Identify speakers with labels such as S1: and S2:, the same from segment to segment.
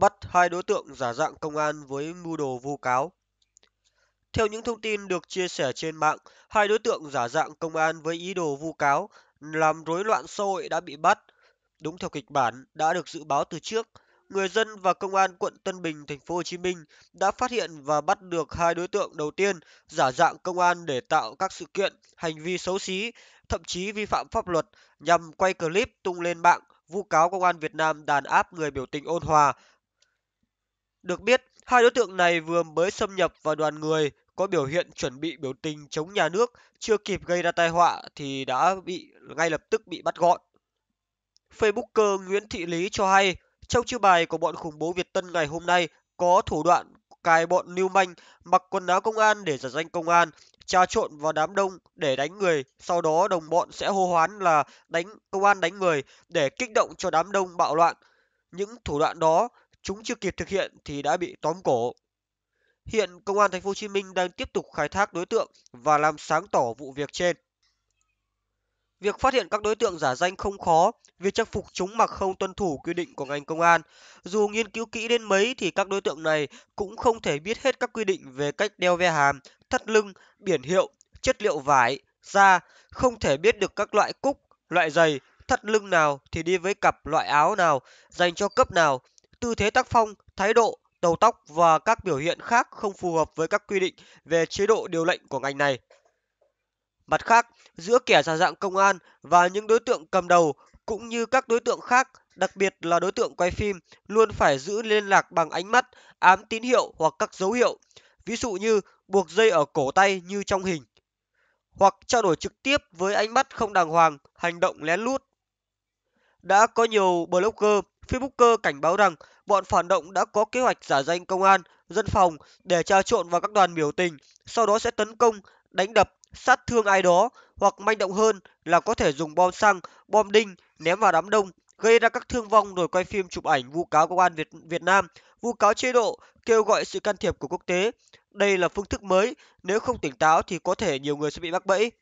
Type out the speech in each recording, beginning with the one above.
S1: bắt hai đối tượng giả dạng công an với mưu đồ vu cáo. Theo những thông tin được chia sẻ trên mạng, hai đối tượng giả dạng công an với ý đồ vu cáo làm rối loạn xã hội đã bị bắt. Đúng theo kịch bản đã được dự báo từ trước, người dân và công an quận Tân Bình, thành phố Hồ Chí Minh đã phát hiện và bắt được hai đối tượng đầu tiên giả dạng công an để tạo các sự kiện, hành vi xấu xí, thậm chí vi phạm pháp luật nhằm quay clip tung lên mạng vu cáo công an Việt Nam đàn áp người biểu tình ôn hòa. Được biết, hai đối tượng này vừa mới xâm nhập vào đoàn người có biểu hiện chuẩn bị biểu tình chống nhà nước, chưa kịp gây ra tai họa thì đã bị ngay lập tức bị bắt gọn. Facebooker Nguyễn Thị Lý cho hay, trong chiêu bài của bọn khủng bố Việt Tân ngày hôm nay có thủ đoạn cài bọn lưu manh mặc quần áo công an để giả danh công an, trà trộn vào đám đông để đánh người, sau đó đồng bọn sẽ hô hoán là đánh công an đánh người để kích động cho đám đông bạo loạn. Những thủ đoạn đó chúng chưa kịp thực hiện thì đã bị tóm cổ. Hiện công an thành phố Hồ Chí Minh đang tiếp tục khai thác đối tượng và làm sáng tỏ vụ việc trên. Việc phát hiện các đối tượng giả danh không khó, vì trang phục chúng mặc không tuân thủ quy định của ngành công an. Dù nghiên cứu kỹ đến mấy thì các đối tượng này cũng không thể biết hết các quy định về cách đeo ve hàm, thắt lưng, biển hiệu, chất liệu vải, da, không thể biết được các loại cúc, loại giày, thắt lưng nào thì đi với cặp loại áo nào, dành cho cấp nào, tư thế tác phong, thái độ, đầu tóc và các biểu hiện khác không phù hợp với các quy định về chế độ điều lệnh của ngành này. Mặt khác, giữa kẻ giả dạng công an và những đối tượng cầm đầu cũng như các đối tượng khác, đặc biệt là đối tượng quay phim, luôn phải giữ liên lạc bằng ánh mắt, ám tín hiệu hoặc các dấu hiệu, ví dụ như buộc dây ở cổ tay như trong hình, hoặc trao đổi trực tiếp với ánh mắt không đàng hoàng, hành động lén lút. Đã có nhiều blogger, facebooker cảnh báo rằng bọn phản động đã có kế hoạch giả danh công an, dân phòng để trà trộn vào các đoàn biểu tình, sau đó sẽ tấn công, đánh đập sát thương ai đó hoặc manh động hơn là có thể dùng bom xăng, bom đinh ném vào đám đông, gây ra các thương vong rồi quay phim chụp ảnh vu cáo công an Việt Việt Nam, vu cáo chế độ, kêu gọi sự can thiệp của quốc tế. Đây là phương thức mới, nếu không tỉnh táo thì có thể nhiều người sẽ bị mắc bẫy.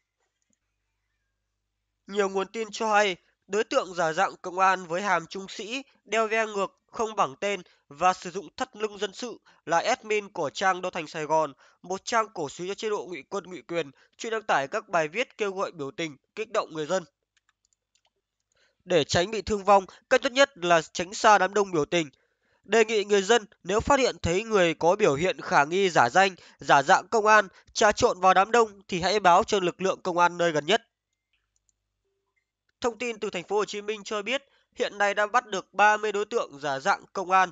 S1: Nhiều nguồn tin cho hay, đối tượng giả dạng công an với hàm trung sĩ, đeo ve ngược không bảng tên và sử dụng thắt lưng dân sự là admin của trang Đô Thành Sài Gòn, một trang cổ suý cho chế độ ngụy quân ngụy quyền, chuyên đăng tải các bài viết kêu gọi biểu tình, kích động người dân. Để tránh bị thương vong, cách tốt nhất là tránh xa đám đông biểu tình. Đề nghị người dân nếu phát hiện thấy người có biểu hiện khả nghi giả danh, giả dạng công an, trà trộn vào đám đông thì hãy báo cho lực lượng công an nơi gần nhất. Thông tin từ thành phố Hồ Chí Minh cho biết, hiện nay đã bắt được 30 đối tượng giả dạng công an